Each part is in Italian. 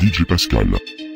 DJ Pascal.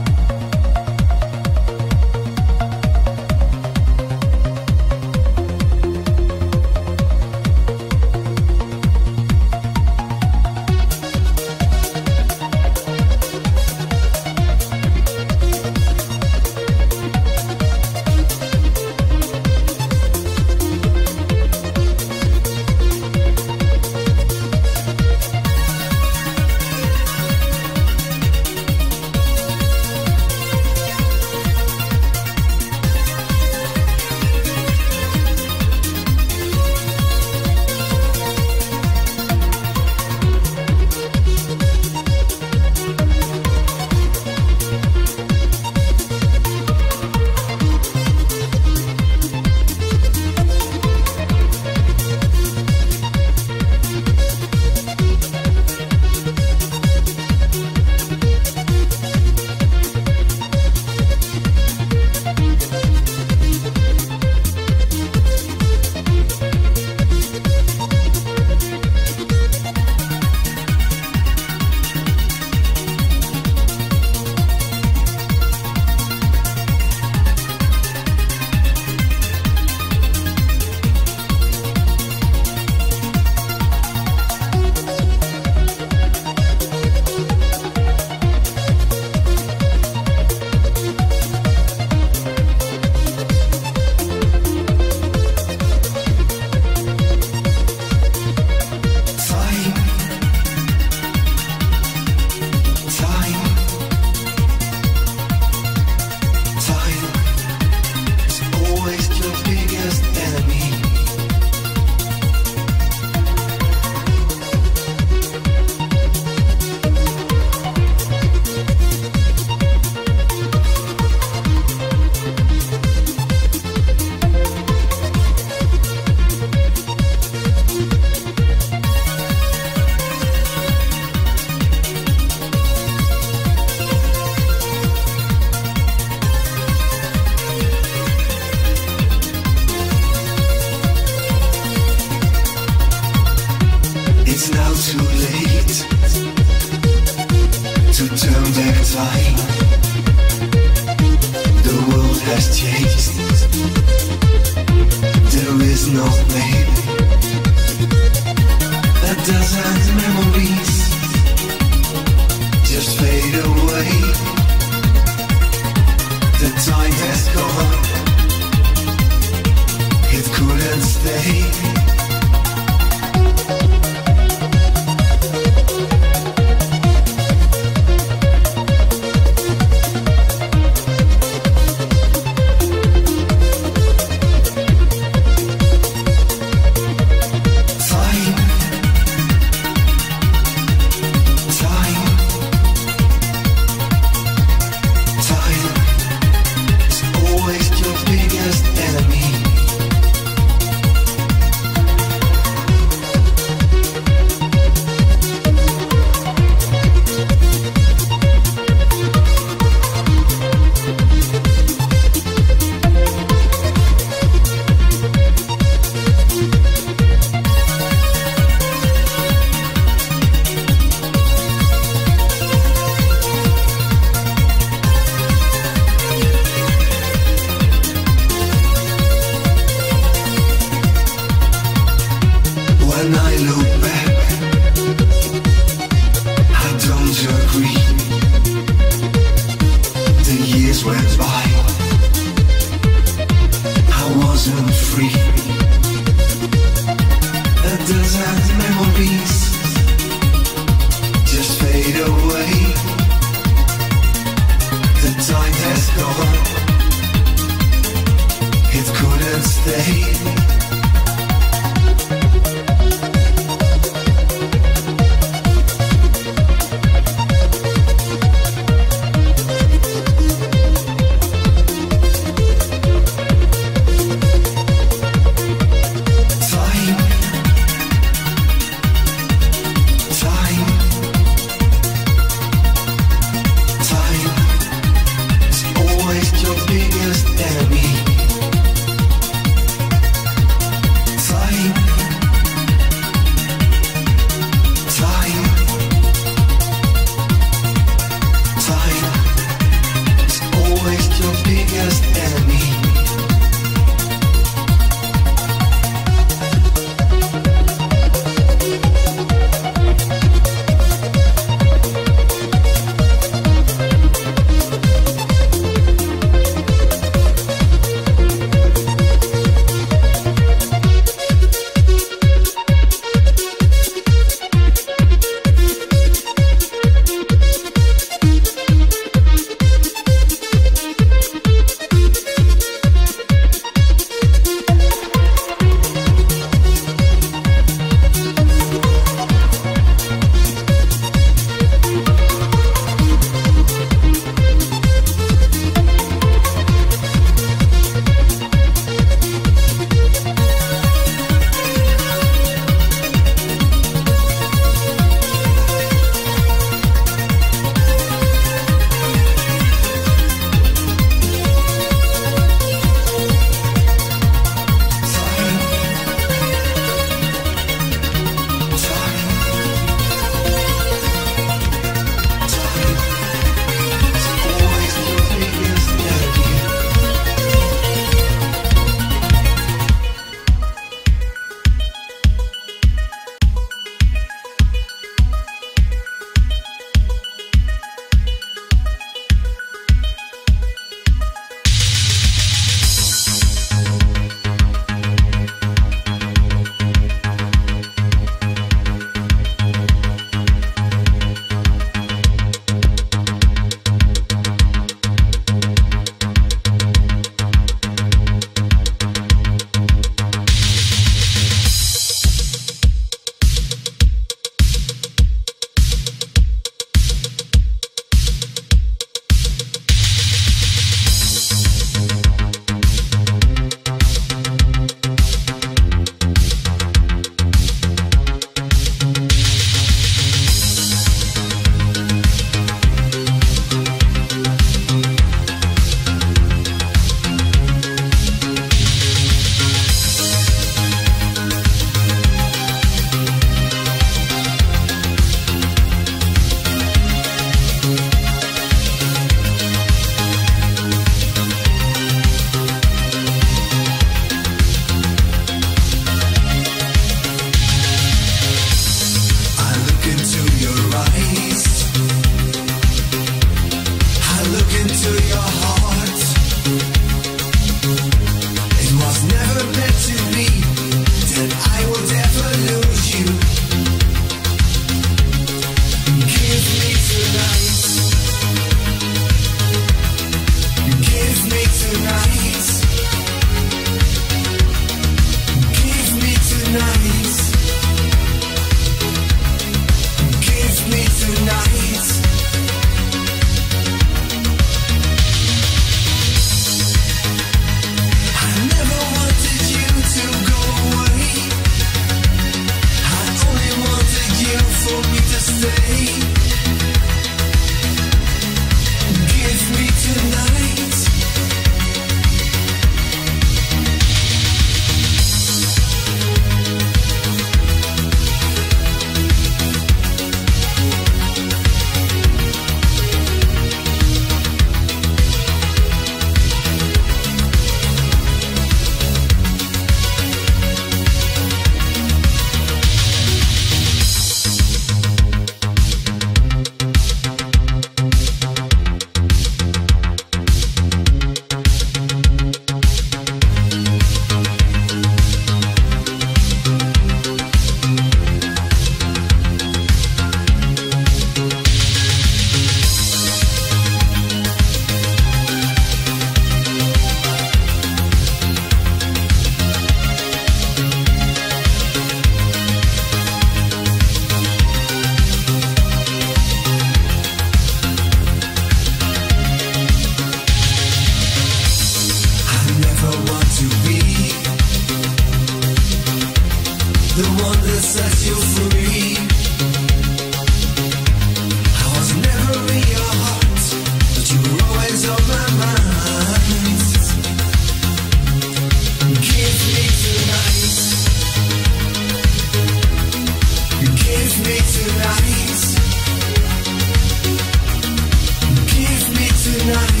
Tonight.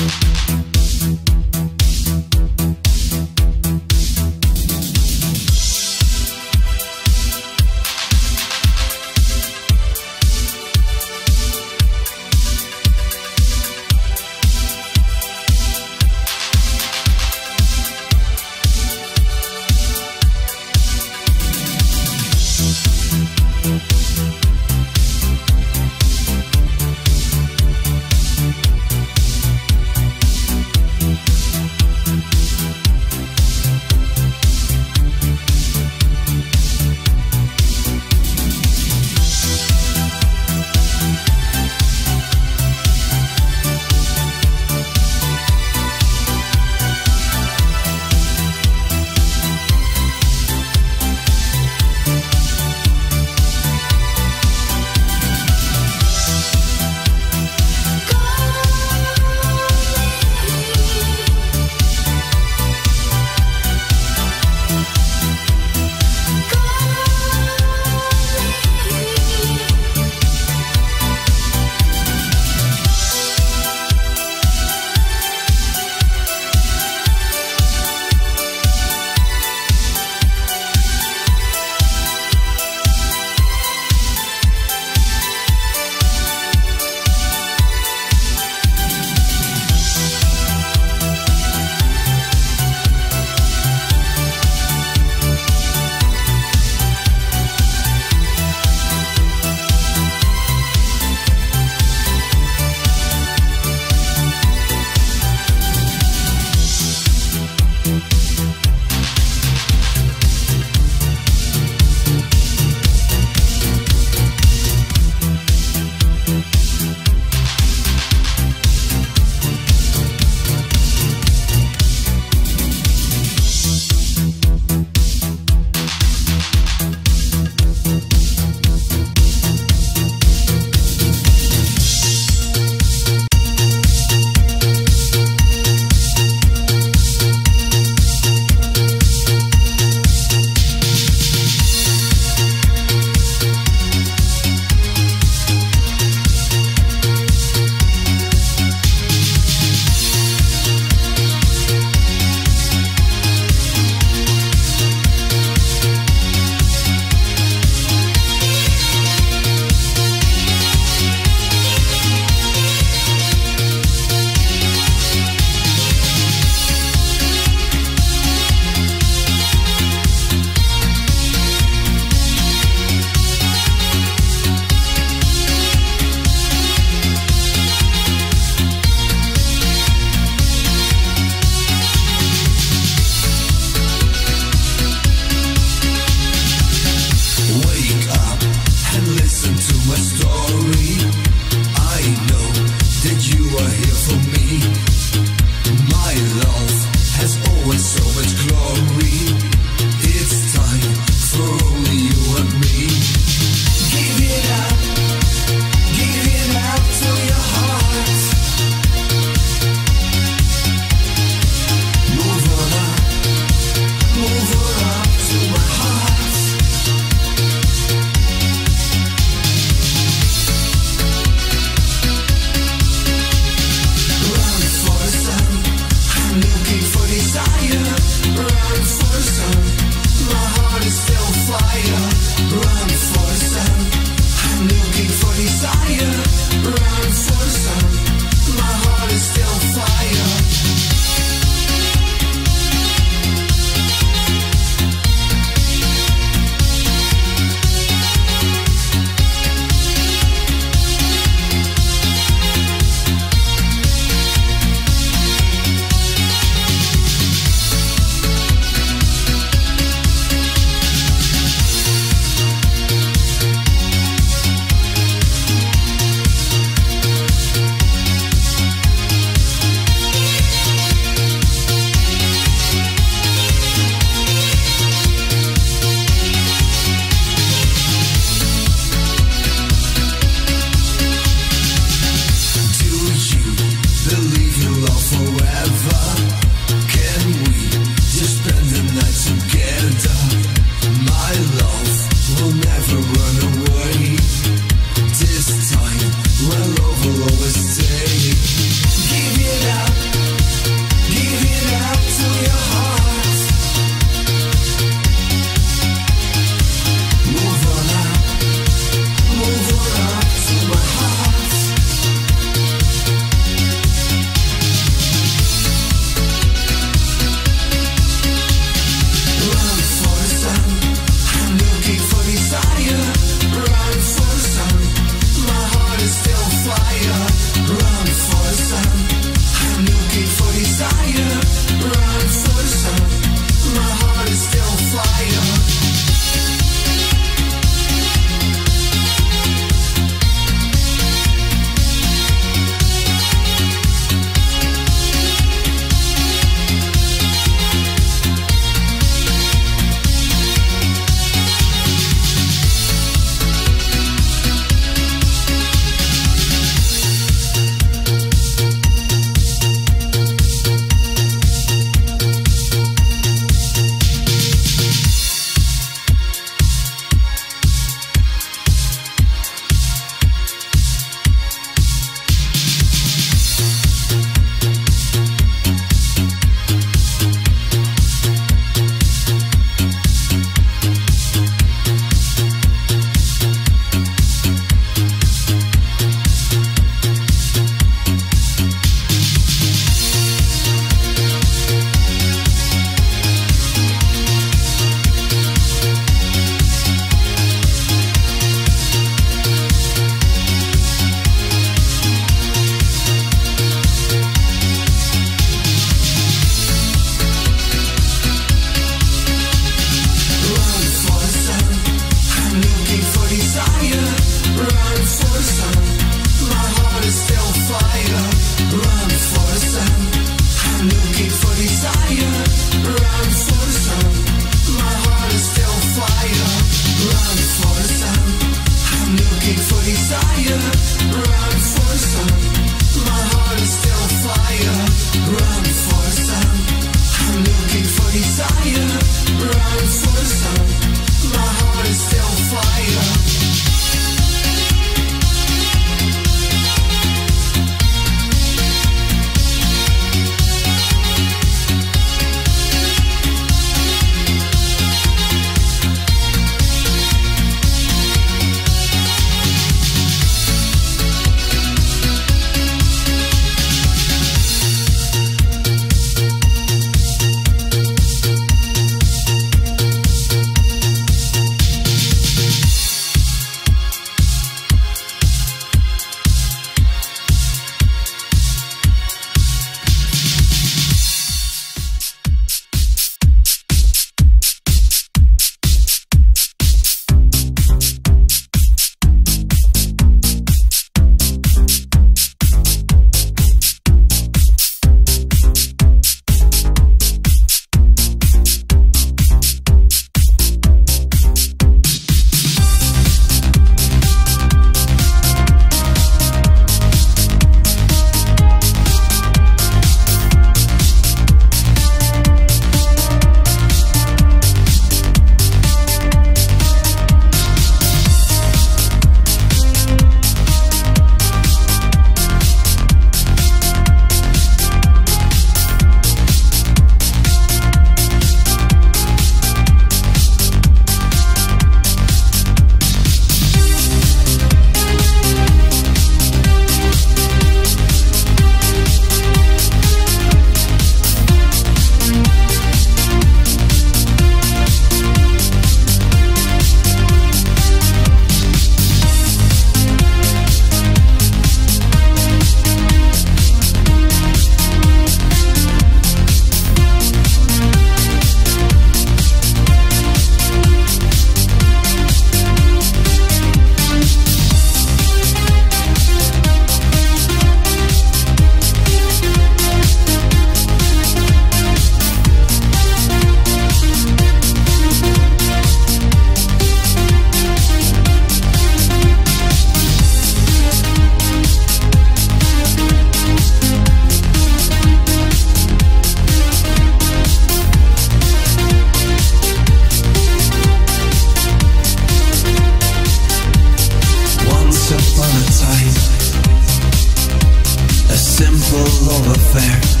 There.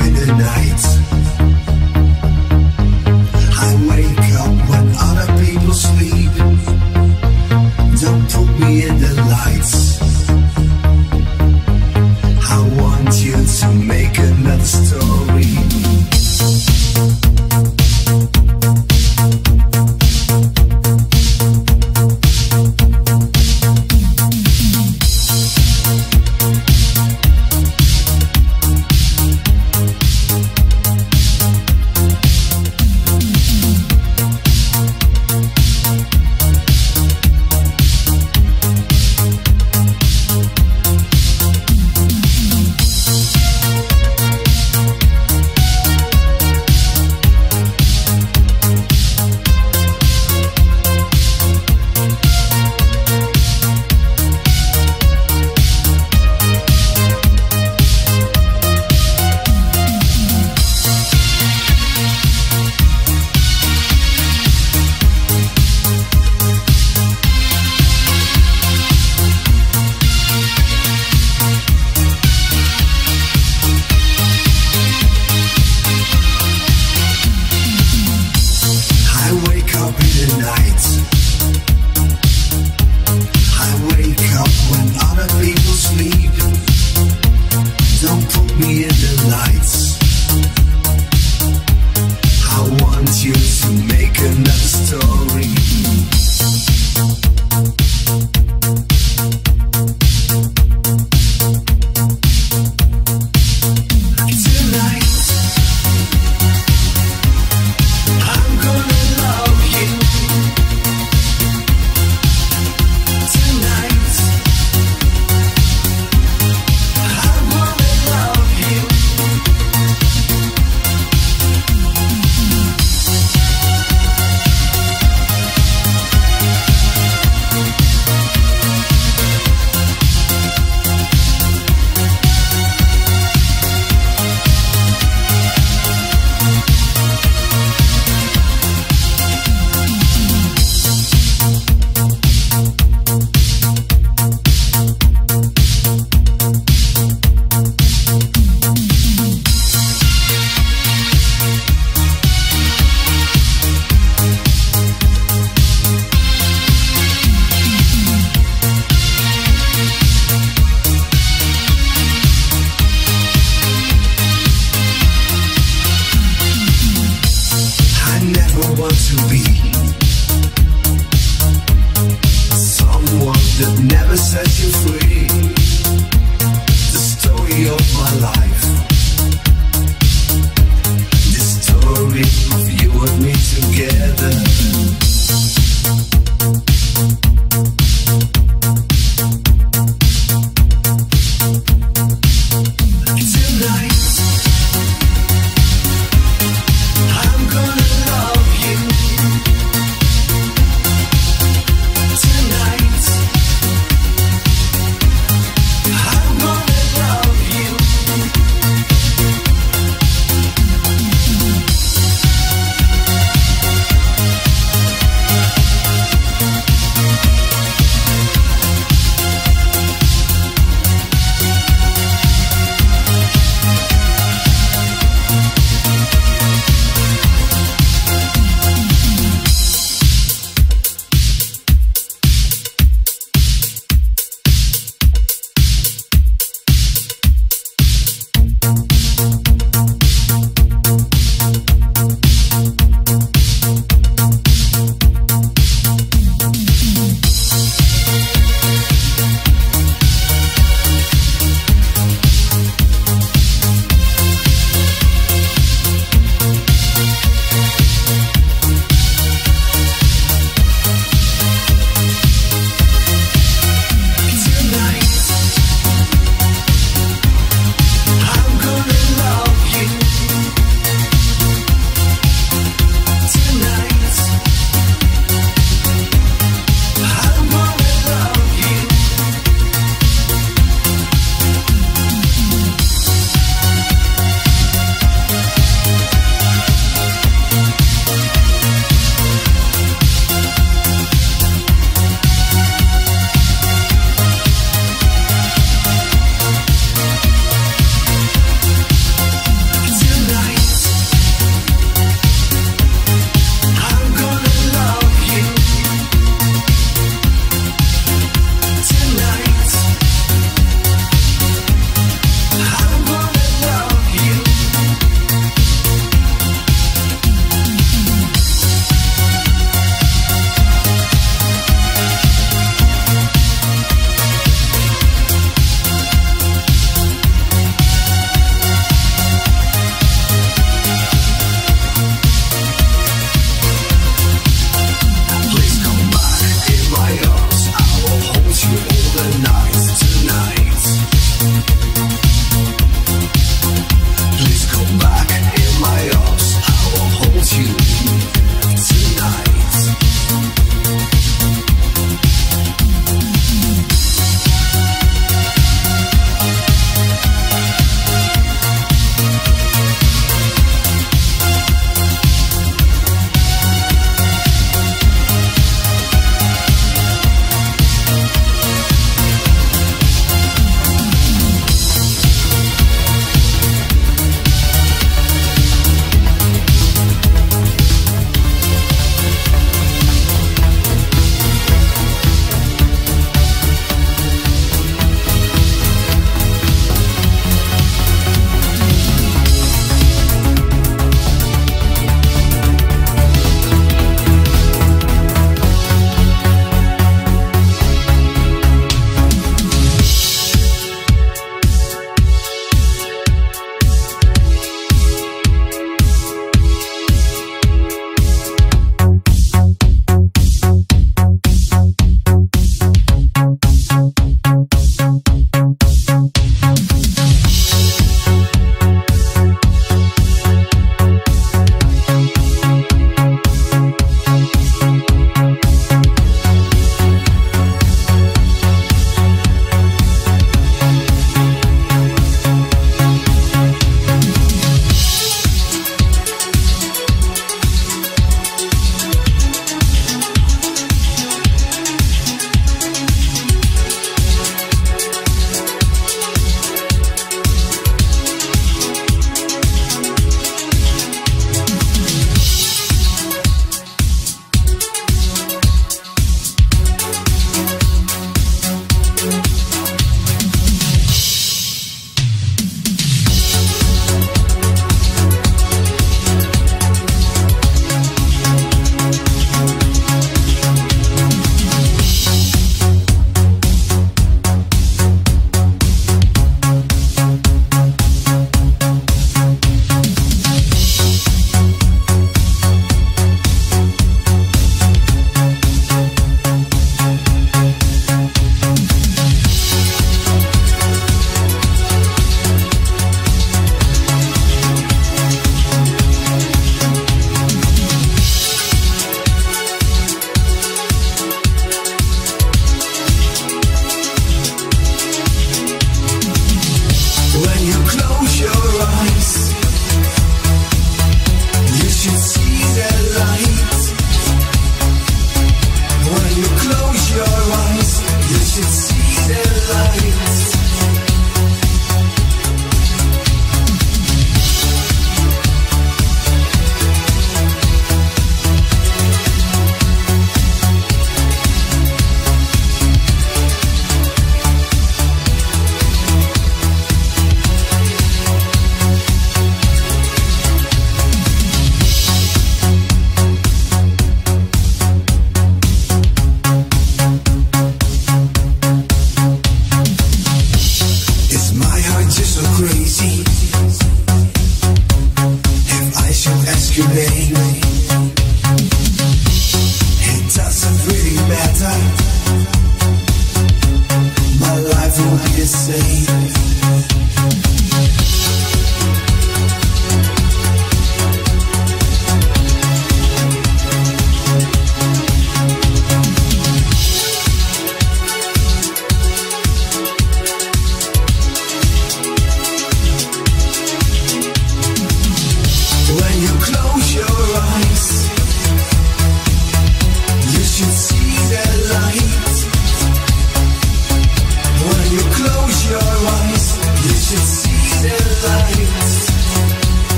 In the night.